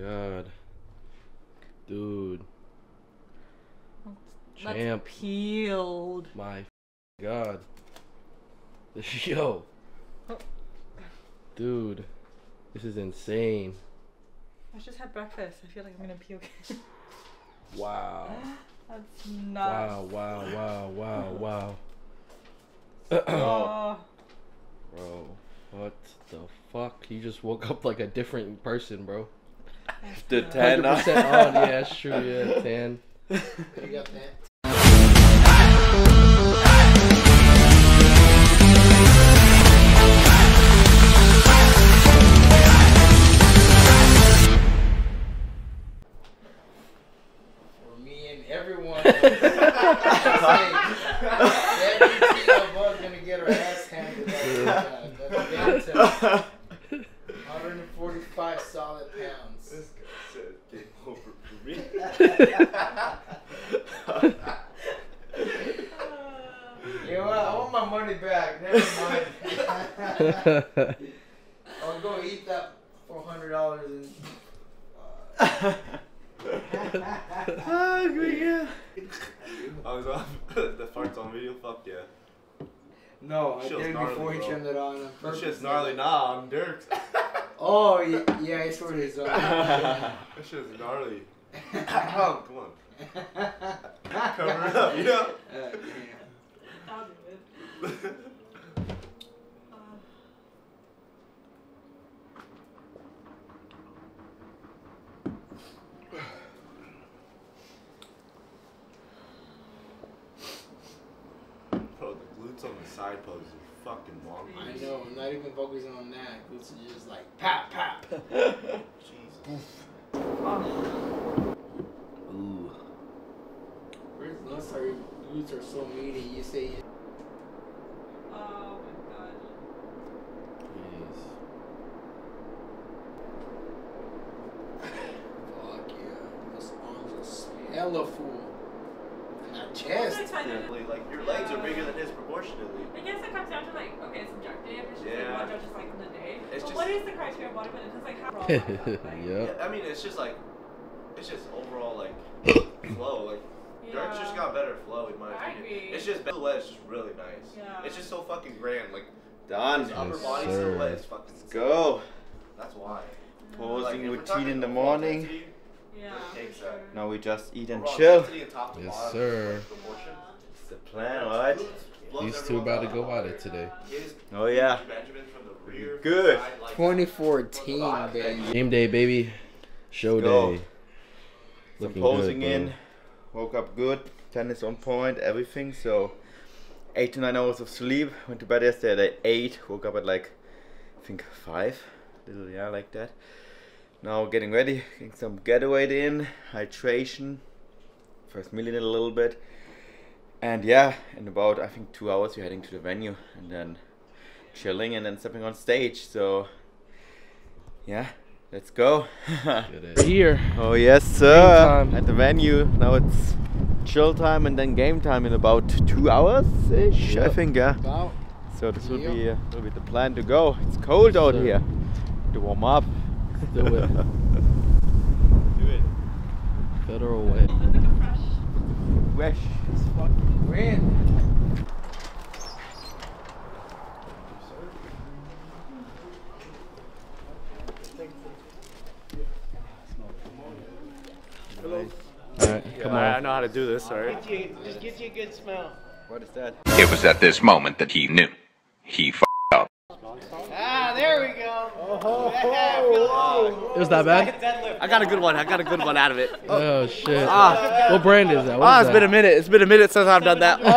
god. Dude. That's Champ. peeled. My god. Yo. Dude. This is insane. I just had breakfast. I feel like I'm gonna puke. Wow. That's nuts. Wow, wow, wow, wow, wow. Oh. Bro, what the fuck? You just woke up like a different person, bro. That's The nuts. tan- 100% on, yeah, that's true, yeah, tan. You got that? Pounds. This guy said game over for me. You know what? I want my money back. Never mind. I'll go eat that four hundred dollars and. Ah, good, yeah. I was on the farts on video. Fuck yeah. No, I did it gnarly, before he bro. turned it on. on That shit's gnarly. Nah, I'm Dirk. Oh yeah, yeah, I sort of is. on. that shit's gnarly. oh, come on. Cover it up, you know? Uh, I'll do it. Uh, Bro, the glutes on the side pose are fucking wonky. I know. I'm not even focusing on that. It's just like pap pap. Jesus. oh. Ooh. Where's unless our glutes are so meaty, you say. Oh my god. Jeez. Fuck yeah, those arms are hella full. And that Yes. chest. Like, your legs are bigger than his proportionately. I guess it comes down to like, okay, it's subjective. It's just Yeah. like what judges like in the day. It's but just- what is the criteria of bodybuilding? Because like how raw is that? Like, Yep. Yeah, I mean, it's just like, it's just overall like flow. Like, Dirk's just got better flow in my I opinion. agree. It's just silhouette is just really nice. Yeah. It's just so fucking grand. Like Done. his upper Yes, body sir. silhouette is fucking. Let's go. That's why. Posing Like, if we're routine in the morning. density, Yeah, Takes for that. sure. Now we just eat and chill. and Yes, sir. It's the plan, alright? Blows These two everyone about to out. go at it today. Oh yeah. Benjamin from the rear, Good. 2014, baby. Game day, baby. Show Let's go. day. Some Looking posing good, in. Woke up good. Tennis on point. Everything. So eight to nine hours of sleep. Went to bed yesterday at eight. Woke up at like I think five. Little yeah, like that. Now getting ready. Getting some getaway in. Hydration. First meal in a little bit. And yeah, in about I think two hours we're heading to the venue and then chilling and then stepping on stage. So yeah, let's go. Good Here. Oh yes, sir. time. At the venue. Now it's chill time and then game time in about two hours ish. I think. Yeah. About. So this will be Yep. uh, will be the plan to go. It's cold out Sir. here. To warm up. Do it. Do it. Federal way. Fresh. It's fucking grand. Alright, come I know how to do this, alright? Just get you a good smell. What is that? It was at this moment that he knew. He f***ed up. Ah, there we go. It was that bad? I got a good one. I got a good one out of it. Oh shit. Ah. What brand is that? What Ah, is it's been a minute. It's been a minute since I've done that.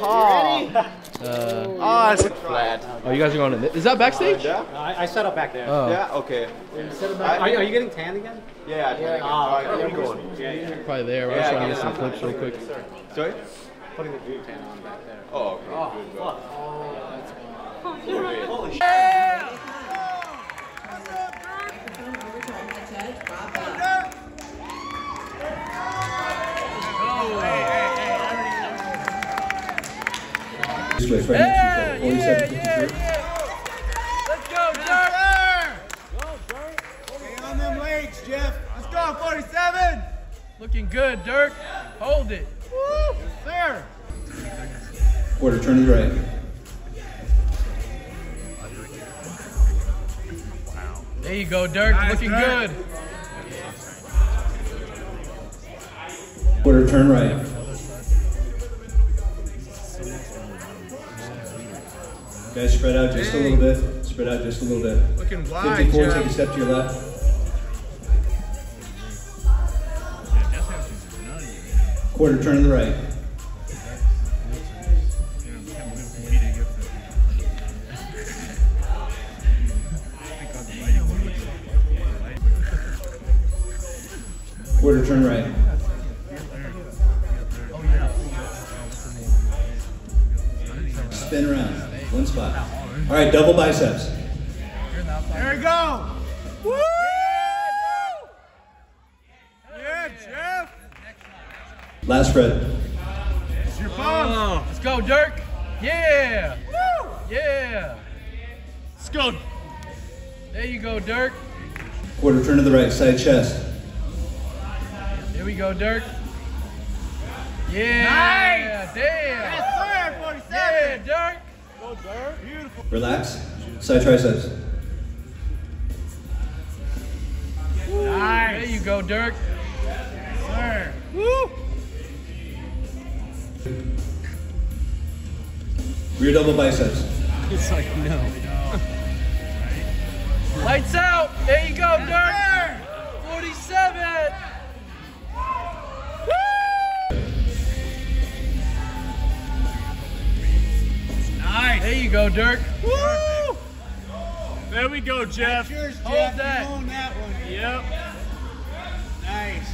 Oh, oh, Uh, oh, it's flat. oh, you guys are going in. Is that backstage? I, I set up back there. Oh, Yeah. Okay. Are, you, are you getting tan again? Yeah. I think Ah, it's okay. going. Yeah, yeah. probably there. I was Yeah, trying to yeah. get some clips real quick. Sorry. Putting the glue tan on back there. Oh. Okay. Let's go, Dirk. Stay on them legs, Jeff. Let's go, 47. Looking good, Dirk. Hold it. There. Quarter, turn to the right. There you go, Dirk. Nice, Looking Dirk. good. Quarter turn right. Guys, spread out just a little bit. Spread out just a little bit. Looking wide, 54, Jeff. take a step to your left. Quarter turn to the right. Quarter turn right. All right, double biceps. There we go. Woo! Yeah, Jeff. Last spread. It's your pump. Oh, let's go, Dirk. Yeah. Yeah. Let's go. There you go, Dirk. Quarter turn to the right, side chest. Here we go, Dirk. Yeah. Nice. Damn. sir, 47. Yeah, Dirk. Go, Dirk. Beautiful. Relax. Side triceps. Nice. There you go, Dirk. Sir. Woo! Rear double biceps. It's like, no. Lights out. There you go, Dirk. Nice. There you go, Dirk. Woo! There we go, Jeff. Cheers, Hold Jeff. that. You own that one. Yep. Nice.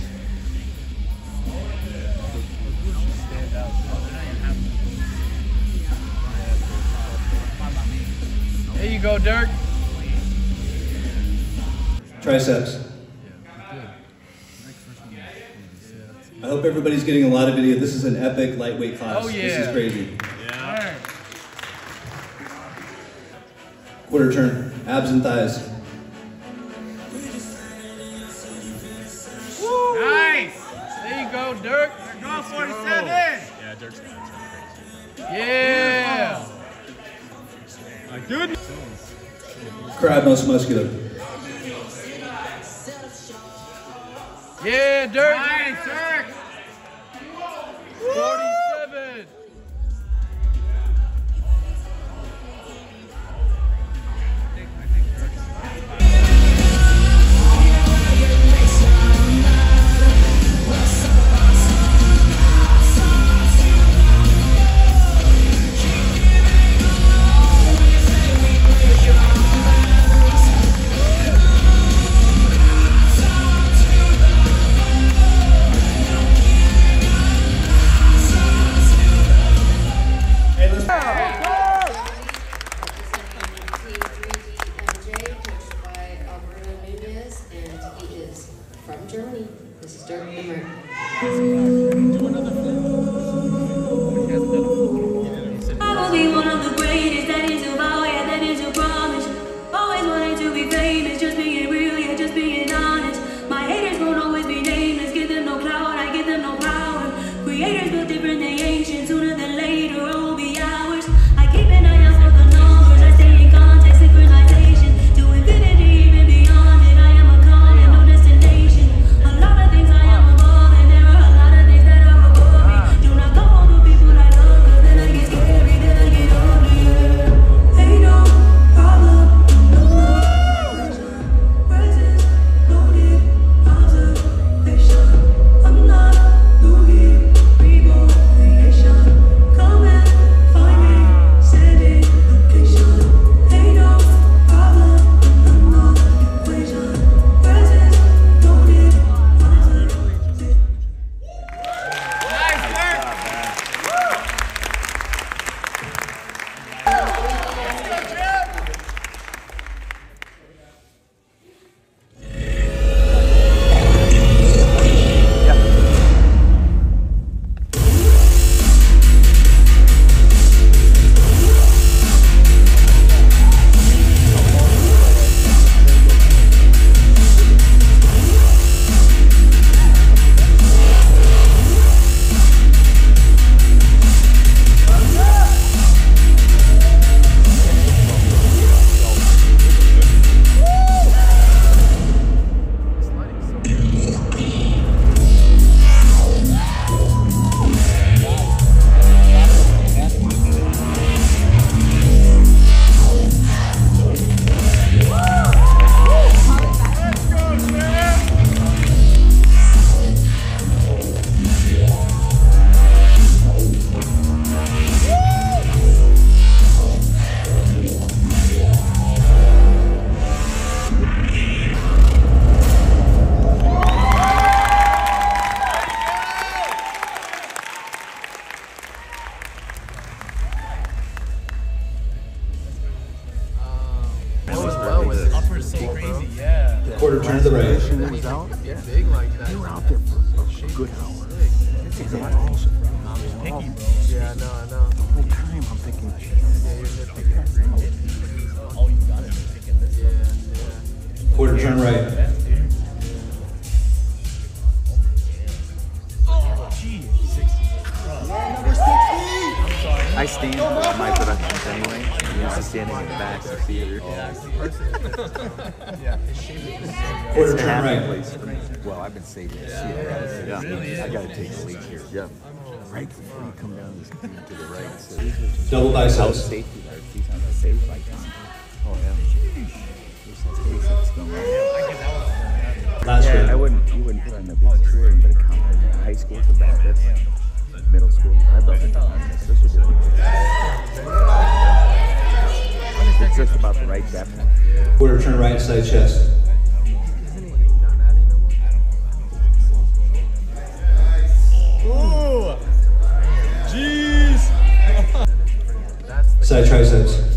There you go, Dirk. Triceps. I hope everybody's getting a lot of video. This is an epic lightweight class. Oh, This is crazy. Quarter turn. Abs and thighs. Nice. There you go, Dirk. Go, 47. Yeah, Dirk's Yeah. My goodness. Crab most muscular. Yeah, Dirk. Nice, Dirk. It's not awesome. I'm picky, bro. Oh, yeah, I know, I know. The whole time I'm thinking, yeah, you're nitpicking. Oh, you got it. Yeah, yeah. Quarter turn right. I stand for my productions anyway. I'm used to standing in the back of the theater. Quarter It's a happy place for me. Well, I've been saving to see it. Yeah. I gotta take a leak here. Yeah. Right before you come down this to the right. So these are just Double biceps. house safety lights. These aren't safe like Oh yeah. This is basics going on. Last yeah, round. I wouldn't. You wouldn't put on the big touring, but a company high school for benefits, middle school. I'd love to do this. This would be really good. It's just about the right depth. Quarter turn right side chest. Ooh. Jeez. Side triceps.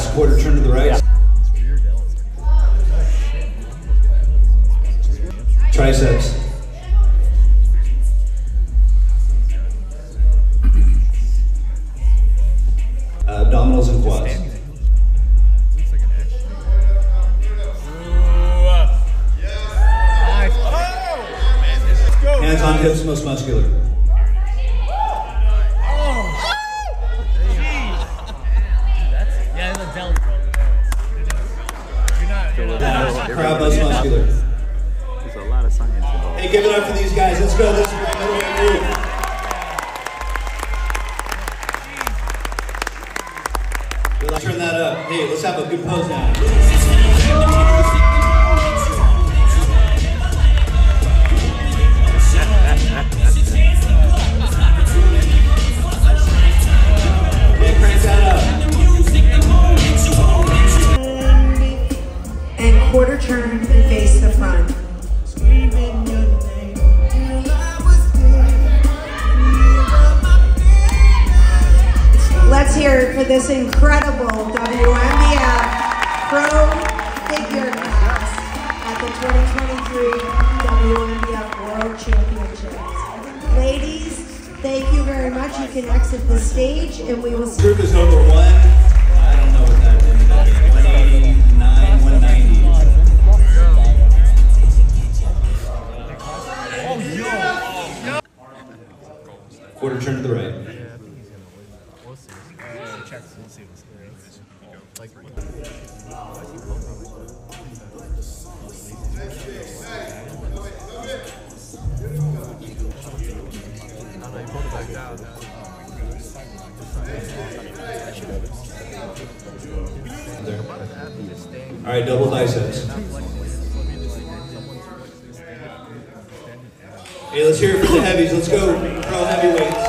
Relax quarter turn to the right. Triceps. All right, double biceps. Hey, let's hear it for the heavies. Let's go, pro heavyweights.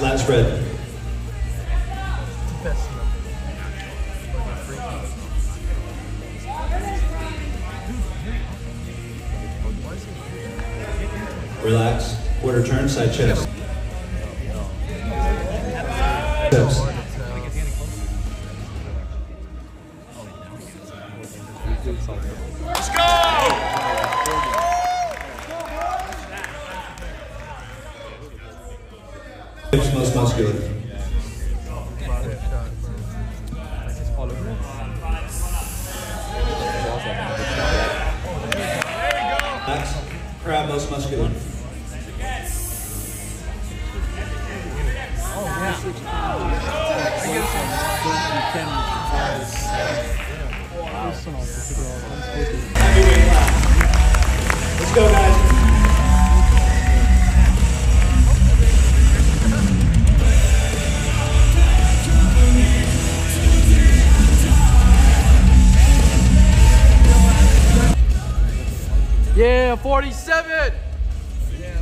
flat spread. Relax, quarter turn, side chest. Steps.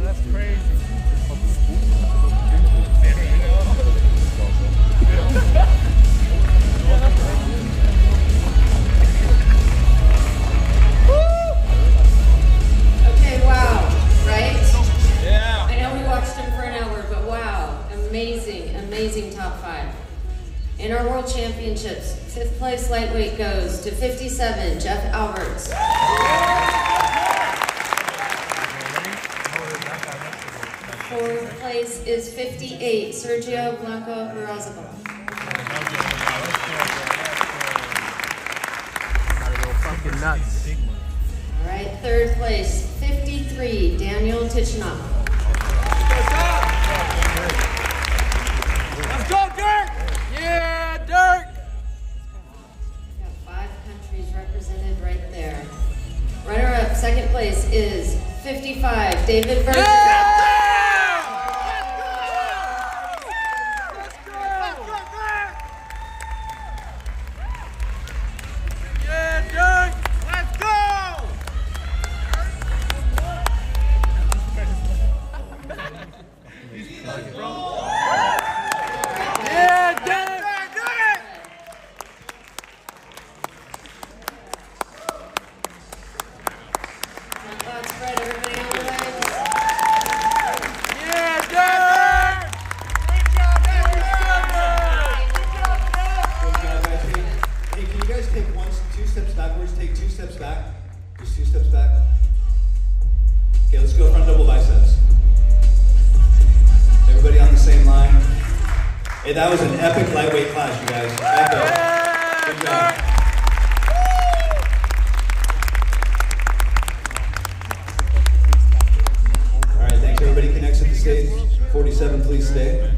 That's crazy. Okay, wow, right? Yeah. I know we watched him for an hour, but wow, amazing, amazing top five. In our world championships, fifth place lightweight goes to 57, Jeff Alberts. Fourth place is 58, Sergio Blanco Razabal. Fucking nuts. All right, third place, 53, Daniel Tichenok. Let's go, Dirk! Yeah, Dirk! Got five countries represented right there. Runner up, second place is 55, David Berger. That was an epic lightweight class, you guys. Epic. Good job. All right, thanks. Everybody can exit the stage. 47, please stay.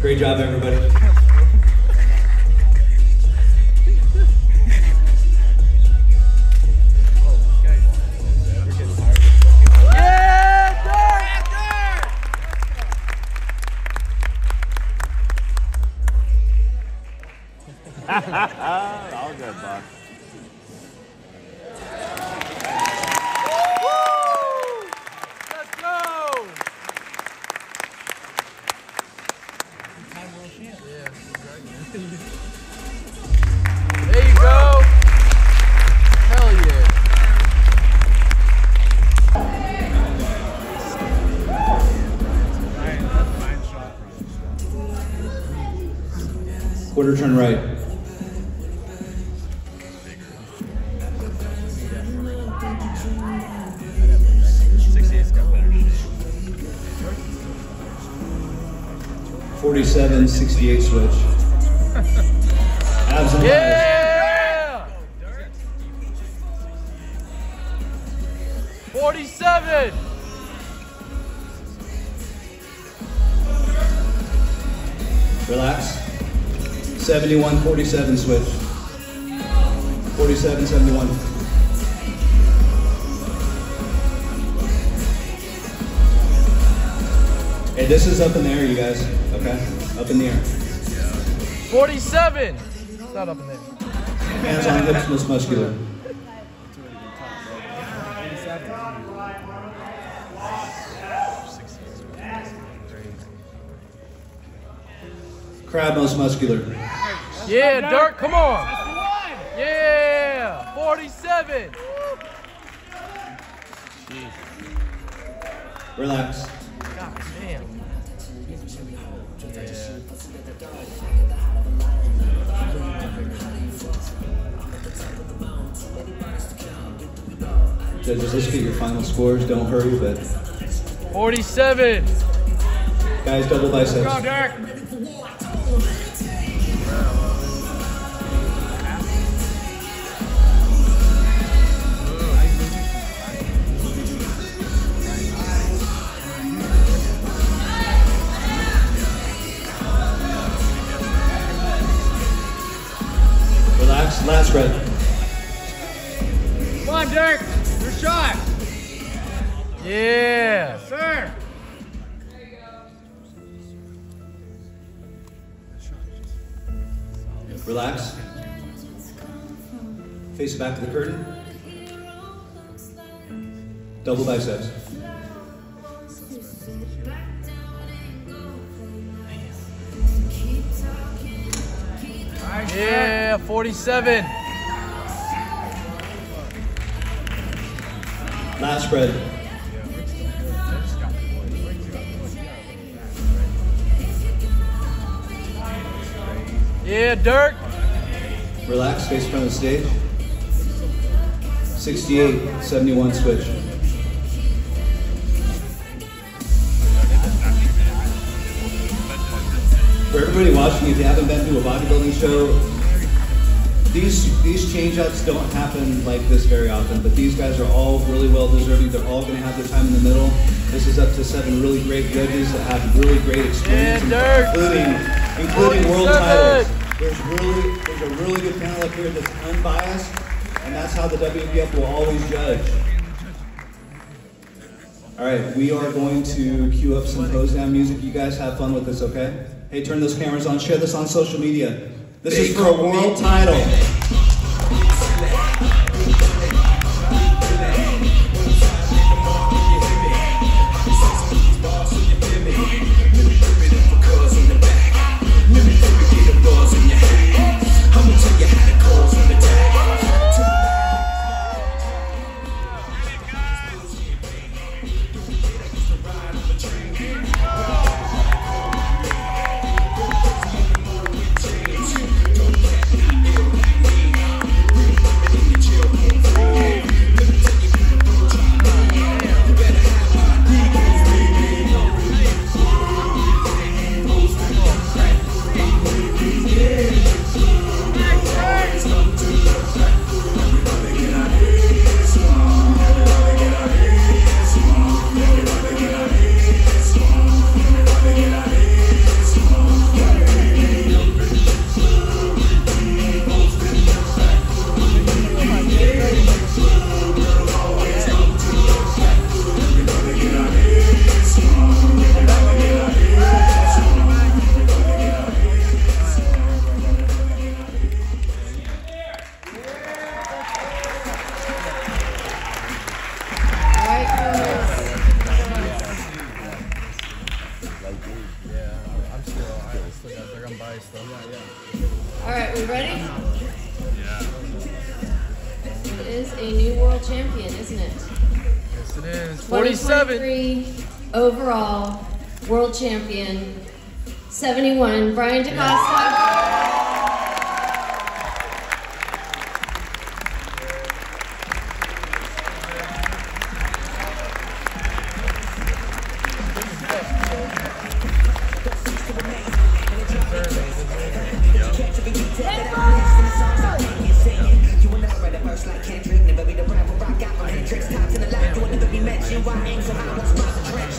Great job, everybody. 47 68 switch. Abs and yeah! 47! Relax. 71 47 switch. 47 71. Hey, this is up in the air, you guys. Okay? Up in the air. 47! It's not up in there. Hands on hips, most muscular. Crab, most muscular. Yeah, Dirk, come on! Yeah! 47! Relax. God damn. Judges, let's get your final scores. Don't hurry, but 47. guys, double biceps. Go, Derek. Relax. Last. Come on, Derek. Your shot. Yeah. Sir. Relax. Face it back to the curtain. Double biceps. Yeah, 47. Last spread. Yeah, Dirk. Relax. Face front of the stage. 68, 71 switch. For everybody watching, if you haven't been to a bodybuilding show, these these change-ups don't happen like this very often, but these guys are all really well deserving. They're all going to have their time in the middle. This is up to seven really great judges that have really great experience, including including world 47. titles. There's really there's a really good panel up here that's unbiased, and that's how the WNBF will always judge. All right, we are going to cue up some pose down music. You guys have fun with this, okay? Hey, turn those cameras on. Share this on social media. This is for a world title.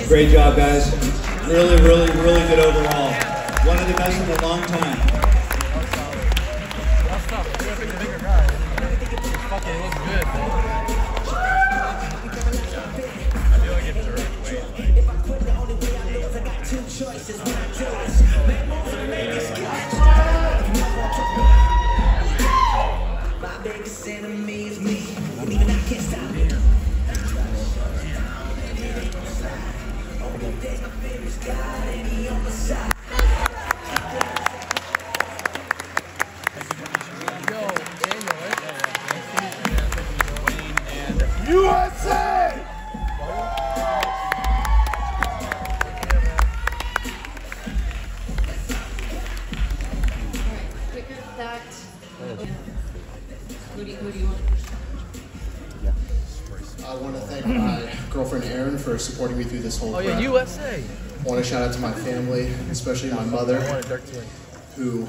Great job, guys. Really, really, really good overall. One of the best in a long time. For supporting me through this whole. Oh yeah. USA. I want to shout out to my family, especially my mother, I want a dark twin. who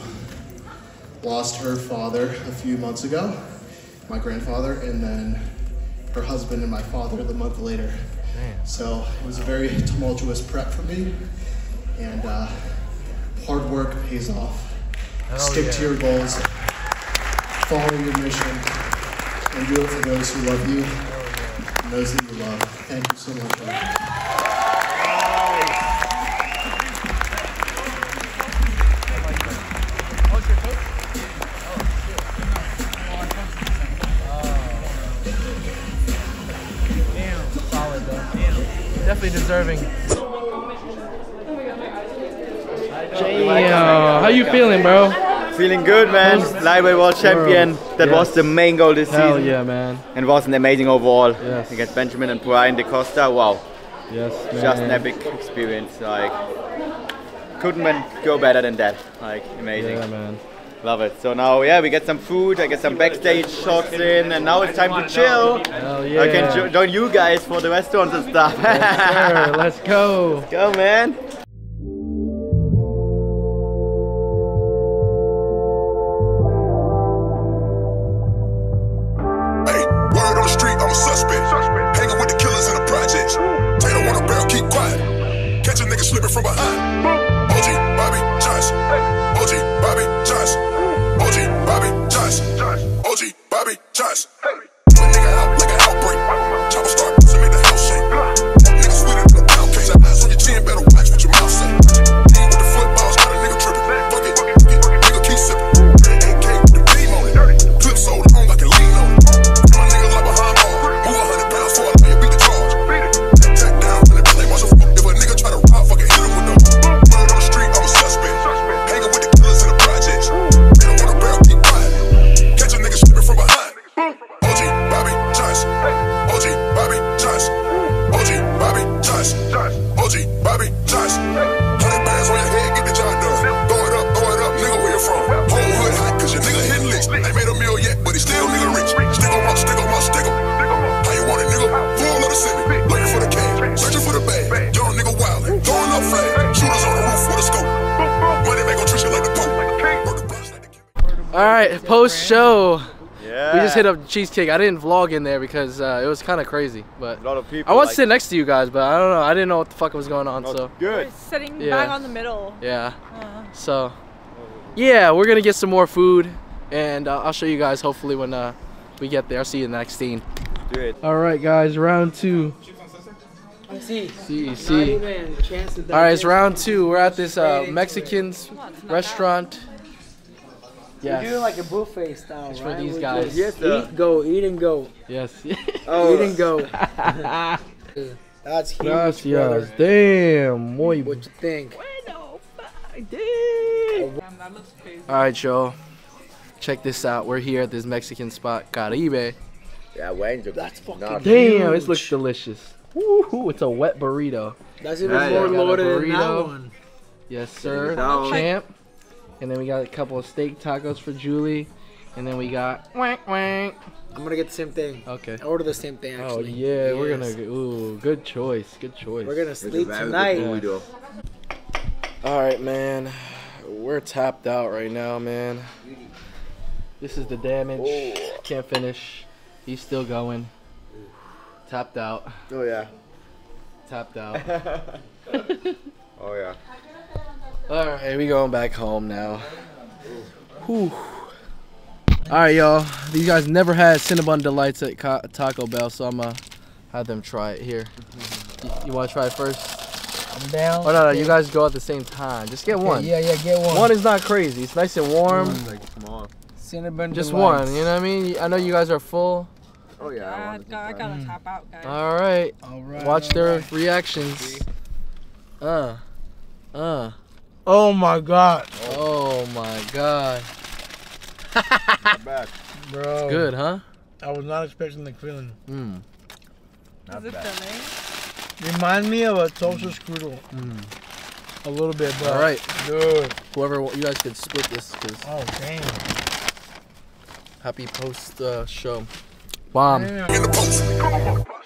lost her father a few months ago, my grandfather, and then her husband and my father the month later. Damn. So it was a very tumultuous prep for me, and uh, hard work pays off. Hell Stick yeah. to your goals, follow your mission, and do it for those who love you and those that you love. Thank you so much. Erin. Damn, solid though. Damn. Definitely deserving. Damn. How you feeling, bro? Feeling good, man. Lightweight world champion. That Yes. was the main goal this Hell season. yeah, man. And was an amazing overall. Yes. Against Benjamin and Brian De Costa. Wow. Yes, man. Just an epic experience. Like, couldn't go better than that. Like, amazing. Yeah, man. Love it. So now, yeah, we get some food. I get some backstage shots in, and now it's time to chill. Hell I can jo- join you guys for the restaurants and stuff. Yes. Let's go. Go, man. Hit up cheesecake. I didn't vlog in there because uh, it was kind of crazy, but a lot of people. I was like- sitting next to you guys, but I don't know. I didn't know what the fuck was going on. So Good. Sitting Yeah. back on the middle. yeah. Uh. So yeah, we're gonna get some more food, and uh, I'll show you guys hopefully when uh, we get there. I'll see you in the next scene. Do it. All right, guys, round two. See, See, see. even a chance to All right, it's round two. We're at this uh, Mexican's restaurant. We're doing like a buffet style, It's for right? these We guys. just Yes, sir. Eat, go, eat and go. Yes. Oh. Eat and go. That's huge, Gracias. brother. Damn, muy. What you think? Damn, that looks crazy. All right, y'all. Check this out. We're here at this Mexican spot, Caribe. Yeah, Wayne's a That's fucking Nah, Damn, huge. this looks delicious. Woohoo, it's a wet burrito. That's even Yeah, more yeah. Got a loaded than that burrito. one. Yes, sir. down. Champ. And then we got a couple of steak tacos for Julie. And then we got wank wank. I'm gonna get the same thing. Okay. I ordered the same thing Oh actually. yeah, we're gonna ooh, good choice. Good choice. We're gonna sleep tonight. All right, man. We're tapped out right now, man. This is the damage. Can't finish. He's still going. Tapped out. Oh yeah. Tapped out. oh yeah. All right, we going back home now. Whew. All right, y'all. These guys never had Cinnabon Delights at Ca- Taco Bell, so I'm gonna have them try it here. You, you want to try it first? I'm down. Oh no, no, you guys go at the same time. Just get Okay, one. yeah, yeah, get one. One is not crazy. It's nice and warm. Like small. Cinnabon Just delights. one. You know what I mean? I know you guys are full. Oh yeah. I I, to got, I gotta tap out, guys. All right. All right. Watch all their right. reactions. Uh. Uh. Oh my god, Oh my god. Not bad. bro. Good, huh? I was not expecting the feeling. Mm. Is it filling? Remind me of a toaster strudel. Mm. A little bit, bro. All right. Dude. Whoever you guys could split this, cause Oh damn. Happy post uh, show. Bomb. In the post.